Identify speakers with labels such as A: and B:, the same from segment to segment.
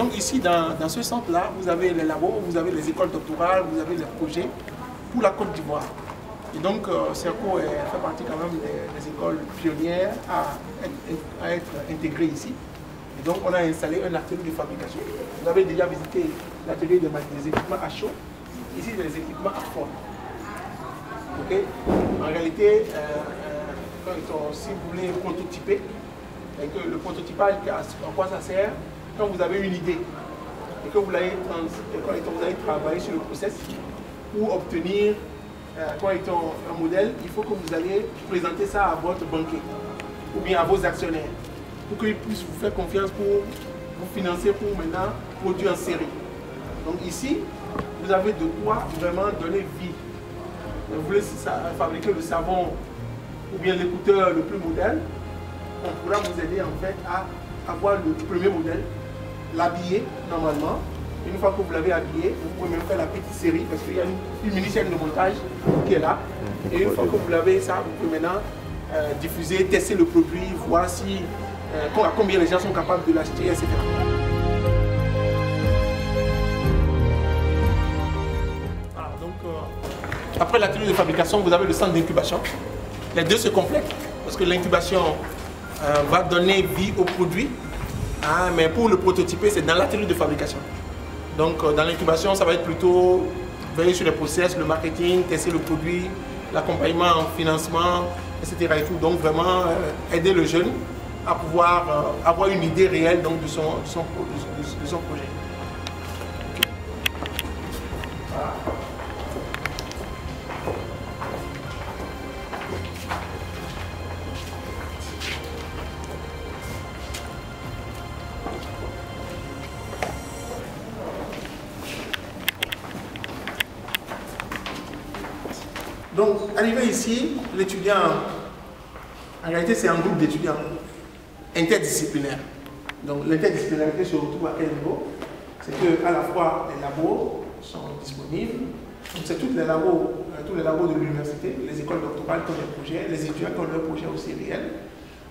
A: Donc ici, dans, ce centre-là, vous avez les labos, vous avez les écoles doctorales, vous avez les projets pour la Côte d'Ivoire. Et donc, euh, CERCO fait partie quand même des, écoles pionnières à être, à intégrées ici. Et donc, on a installé un atelier de fabrication. Vous avez déjà visité l'atelier des équipements à chaud. Ici, c'est les équipements à froid. En réalité, euh, euh, si vous voulez prototyper, et que le prototypage, en quoi ça sert? Quand vous avez une idée et que vous allez travailler sur le process pour obtenir euh, quoi étant un modèle, il faut que vous allez présenter ça à votre banquier ou bien à vos actionnaires pour qu'ils puissent vous faire confiance pour vous financer pour maintenant produire en série. Donc ici, vous avez de quoi vraiment donner vie. Vous voulez fabriquer le savon ou bien l'écouteur le plus modèle, on pourra vous aider en fait à avoir le premier modèle, l'habiller normalement. Une fois que vous l'avez habillé, vous pouvez même faire la petite série parce qu'il y a une, mini chaîne de montage qui est là. Et une fois que vous l'avez ça, vous pouvez maintenant euh, diffuser, tester le produit, voir si, euh, combien les gens sont capables de l'acheter, etc. donc, euh, de fabrication, vous avez le centre d'incubation. Les deux se complètent parce que l'incubation euh, va donner vie au produit. Hein, mais pour le prototyper, c'est dans l'atelier de fabrication. Donc euh, dans l'incubation, ça va être plutôt veiller sur les process, le marketing, tester le produit, l'accompagnement en financement, etc. Donc vraiment euh, aider le jeune à pouvoir avoir une idée réelle donc, de, son, projet. Donc, ici, l'étudiant, en réalité, c'est un groupe d'étudiants interdisciplinaires. Donc, l'interdisciplinarité se retrouve à quel niveau? C'est qu'à la fois les labos sont disponibles, donc c'est tous les labos, euh, tous les labos de l'université, les écoles doctorales qui ont des projets, les étudiants qui ont leurs projets aussi réels.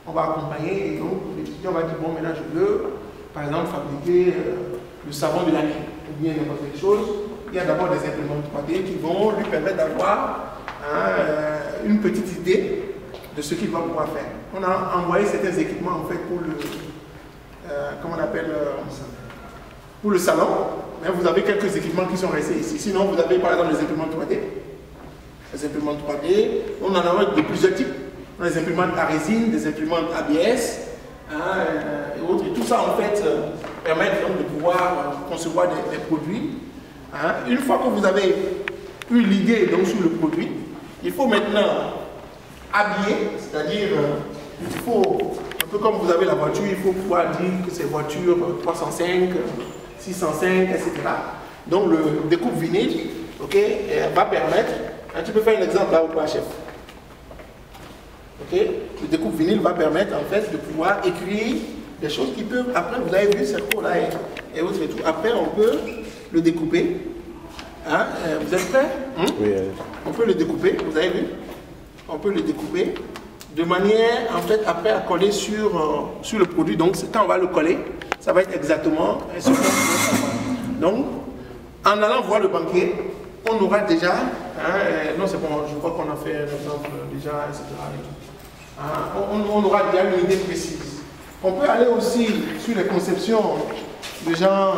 A: On va accompagner et donc l'étudiant va dire bon maintenant je veux par exemple fabriquer euh, le savon de l'année ou bien n'importe quelle chose. Il y a d'abord des imprimantes 3D qui vont lui permettre d'avoir euh, une petite idée de ce qu'il va pouvoir faire. On a envoyé certains équipements en fait pour le, euh, comment on appelle, euh, pour le salon. Mais vous avez quelques équipements qui sont restés ici. Sinon, vous avez par exemple les imprimantes 3D. Les imprimantes 3D, on en a de plusieurs types. On a des imprimantes à résine, des imprimantes ABS, hein, et autres. Tout ça, en fait, permet donc de pouvoir concevoir des, produits. Hein. Une fois que vous avez eu l'idée sur le produit, il faut maintenant habiller, c'est-à-dire, euh, il faut, un peu comme vous avez la voiture, il faut pouvoir dire que c'est voiture 305, 605, etc. Donc le découpe vinyle, ok, va permettre, hein, tu peux faire un exemple là ou pas, chef? Ok, le découpe vinyle va permettre en fait de pouvoir écrire des choses qui peuvent, après vous avez vu cours là et, autres et tout, après on peut le découper Hein, euh, vous êtes prêts? Hein? Oui. On peut le découper, vous avez vu On peut le découper de manière, en fait, après à coller sur, euh, sur le produit. Donc, quand on va le coller, ça va être exactement Donc, en allant voir le banquier, on aura déjà, hein, euh, non c'est bon, je crois qu'on a fait un exemple déjà, etc. on, on, aura déjà une idée précise. On peut aller aussi sur les conceptions de gens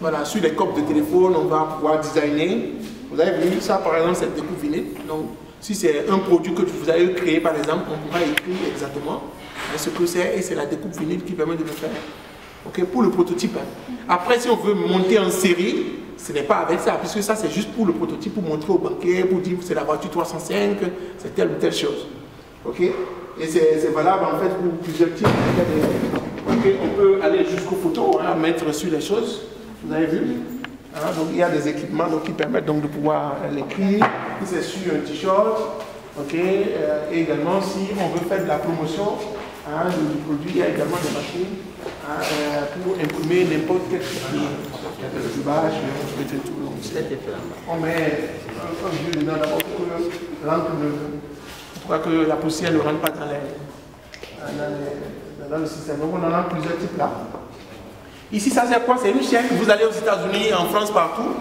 A: voilà, sur les copes de téléphone, on va pouvoir designer. Vous avez vu ça, par exemple, cette découpe vinyle? Donc, si c'est un produit que vous avez créé, par exemple, on pourra écrire exactement ce que c'est et c'est la découpe vinyle qui permet de le faire. Ok, pour le prototype. Hein. Après, si on veut monter en série, ce n'est pas avec ça, puisque ça, c'est juste pour le prototype, pour montrer au banquier, pour dire c'est la voiture 305, c'est telle ou telle chose. Ok? Et c'est valable en fait pour plusieurs types. on peut aller jusqu'aux photos, hein, mettre sur les choses. Vous avez vu? Hein, donc, Il y a des équipements donc, qui permettent donc, de pouvoir l'écrire. C'est sur un t-shirt, euh, et également si on veut faire de la promotion hein, du produit, il y a également des machines hein, euh, pour imprimer n'importe quel type bâche, tout. on met un, vieux dedans d'abord pour que l'encre ne, que la poussière ne rentre pas dans, dans le système. Donc on en a plusieurs types là. Ici, ça c'est quoi C'est une chaîne, vous allez aux États-Unis, en France, partout.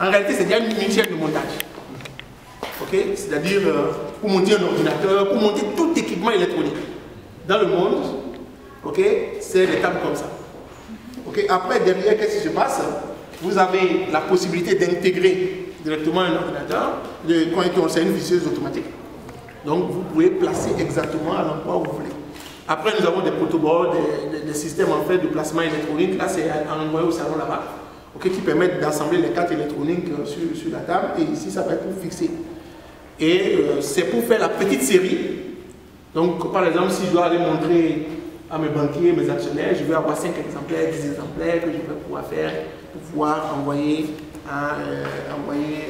A: En réalité, c'est déjà une, chaîne de montage. Ok? C'est-à-dire euh, pour monter un ordinateur, pour monter tout équipement électronique. Dans le monde, ok? C'est des tables comme ça. Ok? Après, derrière, qu'est-ce qui se passe? Vous avez la possibilité d'intégrer directement un ordinateur, de, quand c'est une visseuse automatique. Donc, vous pouvez placer exactement à l'endroit où vous voulez. Après, nous avons des protoboards, des, systèmes en fait de placement électronique. Là, c'est envoyé au salon là-bas, qui permettent d'assembler les cartes électroniques euh, sur, la table. Et ici, ça va être pour fixer. Et euh, c'est pour faire la petite série. Donc, par exemple, si je dois aller montrer à mes banquiers, mes actionnaires, je vais avoir 5 exemplaires, 10 exemplaires que je vais pouvoir faire pour pouvoir envoyer à, euh, envoyer,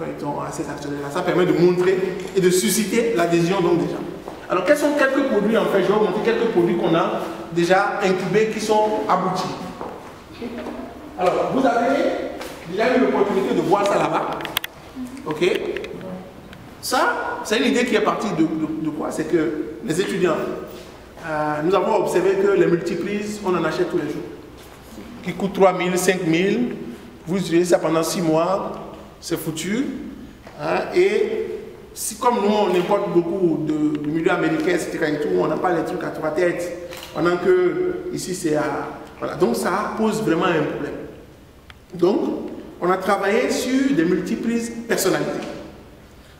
A: à ces actionnaires-là. Ça permet de montrer et de susciter l'adhésion donc déjà. Alors, quels sont quelques produits, en fait, je vais vous montrer quelques produits qu'on a déjà incubés qui sont aboutis. Alors, vous avez déjà eu l'opportunité de voir ça là-bas. Ok Ça, c'est une idée qui est partie de, quoi? C'est que les étudiants, euh, nous avons observé que les multiprises, on en achète tous les jours. Qui coûtent 3 000, 5 000. Vous utilisez ça pendant 6 mois, c'est foutu. Hein, et si comme nous, on importe beaucoup de, du milieu américain, etc. Et tout, on n'a pas les trucs à trois têtes, pendant que ici c'est à... Voilà. Donc ça pose vraiment un problème. Donc, on a travaillé sur des multiprises personnalités.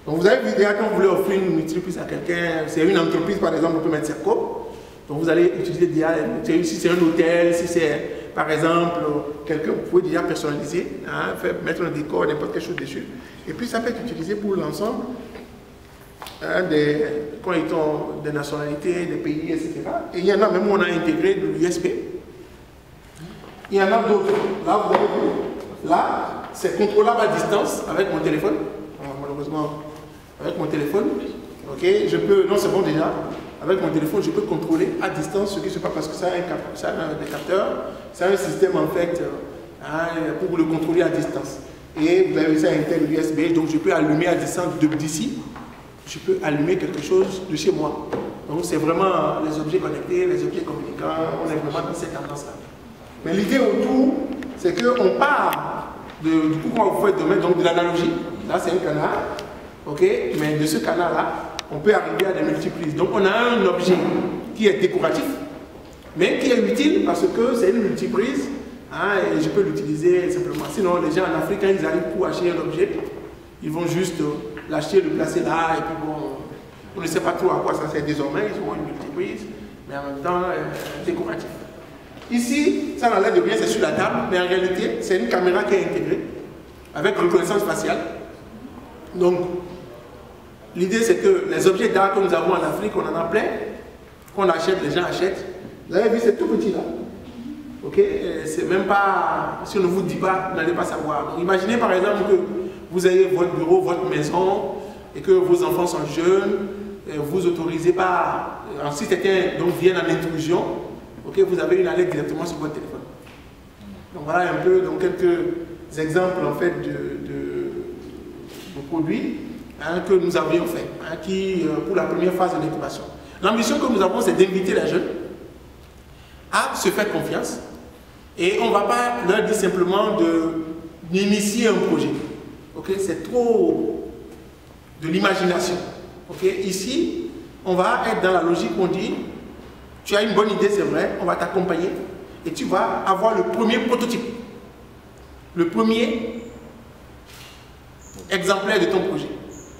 A: Donc vous avez vu déjà quand vous voulez offrir une multiprise à quelqu'un, c'est une entreprise par exemple, on peut mettre Cerco. Donc vous allez utiliser déjà, si c'est un hôtel, si c'est par exemple quelqu'un, vous pouvez déjà personnaliser, hein, faire, mettre un décor, n'importe quelle chose dessus. Et puis ça peut être utilisé pour l'ensemble des, quand ils ont des nationalités, des pays, etc. Et il y en a même où on a intégré de l'USB. Il y en a d'autres. Là, vous là, c'est contrôlable à distance avec mon téléphone. malheureusement, avec mon téléphone, ok, je peux, non c'est bon déjà, avec mon téléphone, je peux contrôler à distance ce qui se passe parce que ça a, un, ça a des capteurs, c'est un système en fait euh, hein, pour le contrôler à distance. Et vous avez ça un USB, donc je peux allumer à distance d'ici je peux allumer quelque chose de chez moi. Donc c'est vraiment les objets connectés, les objets communicants, on est vraiment dans cette tendance-là. Mais l'idée autour, c'est qu'on part de, du vous faites de donc de l'analogie. Là, c'est un canal, ok? Mais de ce canal-là, on peut arriver à des multiprises. Donc on a un objet qui est décoratif, mais qui est utile parce que c'est une multiprise, hein, et je peux l'utiliser simplement. Sinon, les gens en Afrique, quand ils arrivent pour acheter un objet, ils vont juste l'acheter, le placer là, et puis bon, on ne sait pas trop à quoi ça sert désormais, ils ont une multiprise, mais en même temps euh, décoratif. Ici, ça n'a l'air de bien, c'est sur la table, mais en réalité, c'est une caméra qui est intégrée, avec reconnaissance faciale. Donc, l'idée c'est que les objets d'art que nous avons en Afrique, on en a plein, qu'on achète, les gens achètent. Vous avez vu, c'est tout petit là. Ok euh, C'est même pas, si on ne vous dit pas, vous n'allez pas savoir. Imaginez par exemple que vous ayez votre bureau, votre maison, et que vos enfants sont jeunes, vous autorisez pas, si quelqu'un vient en intrusion, vous avez une alerte directement sur votre téléphone. Donc voilà un peu donc, quelques exemples en fait de, produits hein, que nous avions fait, hein, qui, euh, pour la première phase de l'incubation. L'ambition que nous avons, c'est d'inviter les jeunes à se faire confiance et on ne va pas leur dire simplement d'initier un projet. C'est trop de l'imagination. Ici, on va être dans la logique on dit, tu as une bonne idée, c'est vrai, on va t'accompagner et tu vas avoir le premier prototype, le premier exemplaire de ton projet,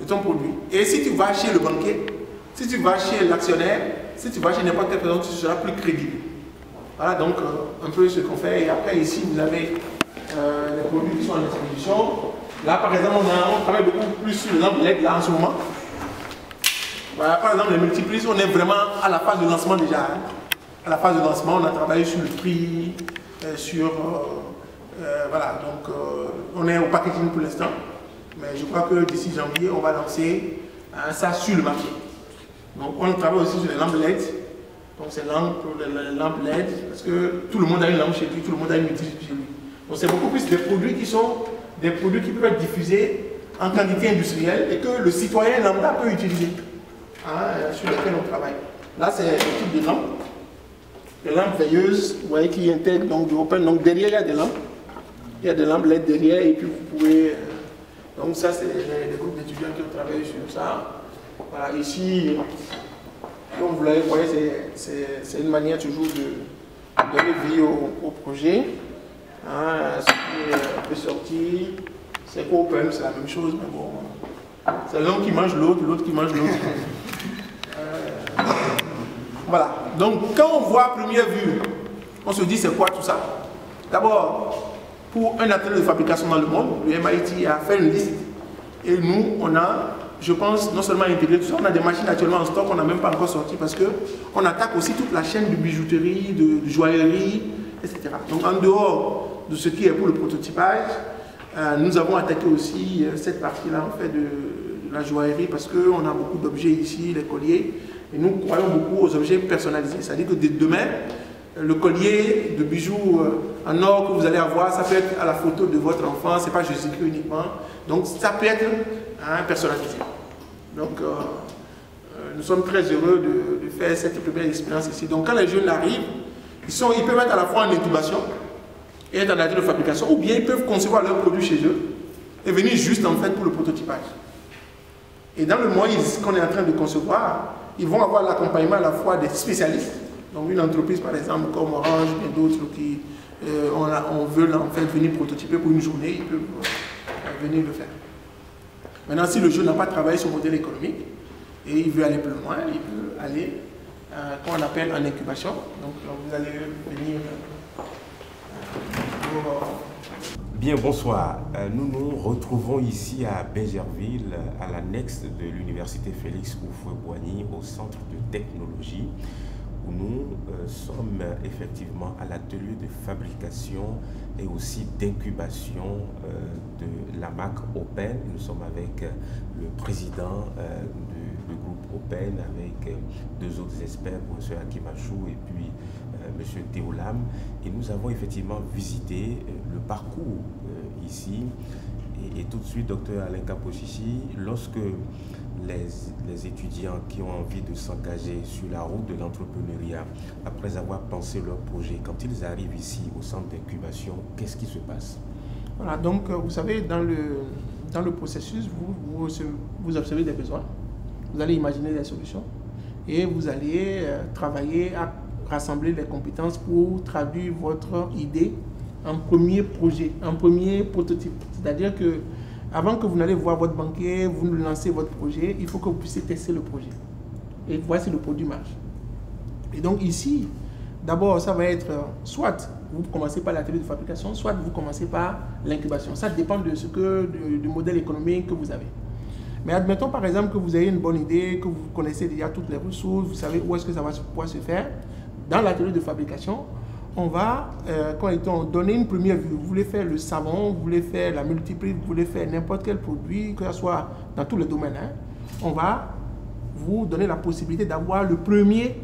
A: de ton produit. Et si tu vas chez le banquier, si tu vas chez l'actionnaire, si tu vas chez n'importe quelle personne, tu seras plus crédible. Voilà donc euh, un peu ce qu'on fait. Et après ici, vous avez euh, les produits qui sont en distribution. Là, par exemple, on, travaille beaucoup plus sur le LED là en ce moment. par exemple, les multiprises, on est vraiment à la phase de lancement déjà. Hein. À la phase de lancement, on a travaillé sur le prix, euh, sur. Euh, euh, voilà, donc on est au packaging pour l'instant. Mais je crois que d'ici janvier, on va lancer ça sur le marché. Donc on travaille aussi sur les lampes LED. Donc c'est les lampes LED, parce que tout le monde a une lampe chez lui, tout le monde a une multiple chez lui. Donc c'est beaucoup plus des produits qui sont des produits qui peuvent être diffusés en quantité industrielle et que le citoyen lambda peut utiliser, hein, sur lesquels on travaille. Là, c'est le type de lampe. les lampes veilleuses, vous voyez, qui intègrent donc du open. Donc derrière, il y a des lampes. Il y a des lampes LED derrière et puis vous pouvez... Euh, donc ça, c'est les, groupes d'étudiants qui ont travaillé sur ça. Voilà, ici, comme vous l'avez voyez, c'est une manière toujours de donner vie au, projet. Hein, ce qui peut sortir, c'est open, c'est la même chose, mais bon, c'est l'un qui mange l'autre, l'autre qui mange l'autre. Euh, voilà. Donc, quand on voit à première vue, on se dit c'est quoi tout ça? D'abord, pour un atelier de fabrication dans le monde, le MIT a fait une liste. Et nous, on a, je pense, non seulement intégré tout ça, on a des machines actuellement en stock qu'on n'a même pas encore sorties parce qu'on attaque aussi toute la chaîne de bijouterie, de, joaillerie, etc. Donc, en dehors de ce qui est pour le prototypage, euh, nous avons attaqué aussi euh, cette partie-là en fait de, la joaillerie parce qu'on a beaucoup d'objets ici, les colliers, et nous croyons beaucoup aux objets personnalisés. C'est-à-dire que demain, le collier de bijoux euh, en or que vous allez avoir, ça peut être à la photo de votre enfant, c'est pas jésus uniquement. Donc ça peut être hein, personnalisé. Donc nous sommes très heureux de, faire cette première expérience ici. Donc quand les jeunes arrivent, ils, ils peuvent être à la fois en incubation, et être en de fabrication, ou bien ils peuvent concevoir leurs produits chez eux et venir juste en fait pour le prototypage. Et dans le mois qu'on est en train de concevoir, ils vont avoir l'accompagnement à la fois des spécialistes, donc une entreprise par exemple comme Orange et d'autres qui euh, on, veut en fait venir prototyper pour une journée, ils peuvent euh, venir le faire. Maintenant, si le jeune n'a pas travaillé sur le modèle économique et il veut aller plus loin, il peut aller, euh, qu'on appelle en incubation. Donc, vous allez venir
B: Bien, bonsoir. Euh, nous nous retrouvons ici à Bégerville, à l'annexe de l'Université Félix Houphouët-Boigny, au Centre de technologie, où nous euh, sommes effectivement à l'atelier de fabrication et aussi d'incubation euh, de la marque Open. Nous sommes avec le président du groupe Open, avec deux autres experts, M. Akimachou et puis M. Théolam. Et nous avons effectivement visité le parcours ici. Et, tout de suite, docteur Alain Capochichi, lorsque les, étudiants qui ont envie de s'engager sur la route de l'entrepreneuriat, après avoir pensé leur projet, quand ils arrivent ici au centre d'incubation, qu'est-ce qui se passe?
A: Voilà, donc euh, vous savez, dans le, dans le processus, vous, vous, observez des besoins, vous allez imaginer des solutions et vous allez euh, travailler à rassembler les compétences pour traduire votre idée un premier projet, un premier prototype. C'est-à-dire que avant que vous n'allez voir votre banquier, vous lancez votre projet, il faut que vous puissiez tester le projet. Et voir si le produit marche. Et donc ici, d'abord, ça va être soit vous commencez par l'atelier de fabrication, soit vous commencez par l'incubation. Ça dépend de ce que, du, modèle économique que vous avez. Mais admettons par exemple que vous avez une bonne idée, que vous connaissez déjà toutes les ressources, vous savez où est-ce que ça va pouvoir se faire. Dans l'atelier de fabrication, on va, euh, quand on donner une première vue, vous voulez faire le savon, vous voulez faire la multiprise, vous voulez faire n'importe quel produit, que ce soit dans tous les domaines, hein, on va vous donner la possibilité d'avoir le premier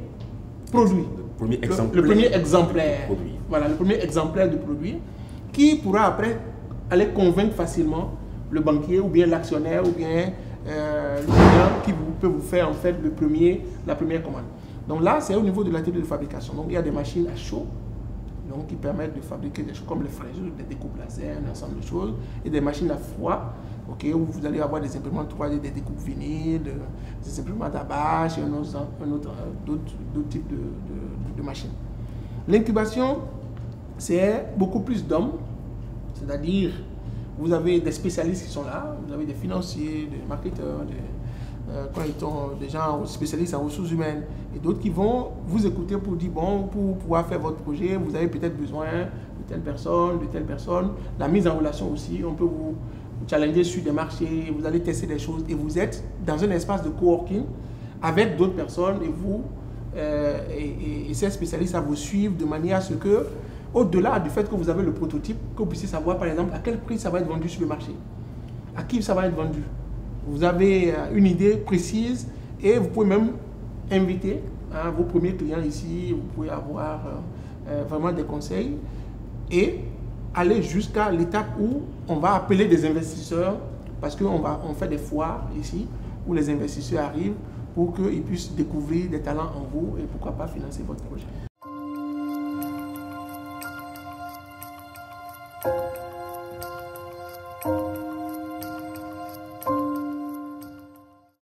A: produit.
B: Le premier exemplaire.
A: Le, premier exemplaire. Produit. Voilà, le premier exemplaire de produit qui pourra après aller convaincre facilement le banquier ou bien l'actionnaire ou bien euh, le client qui vous, peut vous faire en fait le premier, la première commande. Donc là, c'est au niveau de l'atelier de fabrication. Donc il y a des machines à chaud donc qui permettent de fabriquer des choses comme les fraiseurs, des découpes laser, un ensemble de choses, et des machines à froid, ok, où vous allez avoir des imprimantes 3D, des découpes vinyles, des imprimantes à bâche et un autre, euh, d'autres types de, de, machines. L'incubation, c'est beaucoup plus d'hommes, c'est-à-dire vous avez des spécialistes qui sont là, vous avez des financiers, des marketeurs, des quand ils sont des gens spécialistes en ressources humaines et d'autres qui vont vous écouter pour dire bon, pour pouvoir faire votre projet, vous avez peut-être besoin de telle personne, de telle personne. La mise en relation aussi, on peut vous challenger sur des marchés, vous allez tester des choses et vous êtes dans un espace de coworking avec d'autres personnes et vous euh, et, ces spécialistes à vous suivre de manière à ce que, au-delà du fait que vous avez le prototype, que vous puissiez savoir par exemple à quel prix ça va être vendu sur le marché, à qui ça va être vendu, vous avez euh, une idée précise et vous pouvez même inviter hein, vos premiers clients ici, vous pouvez avoir euh, euh, vraiment des conseils et aller jusqu'à l'étape où on va appeler des investisseurs parce qu'on on fait des foires ici où les investisseurs arrivent pour qu'ils puissent découvrir des talents en vous et pourquoi pas financer votre projet.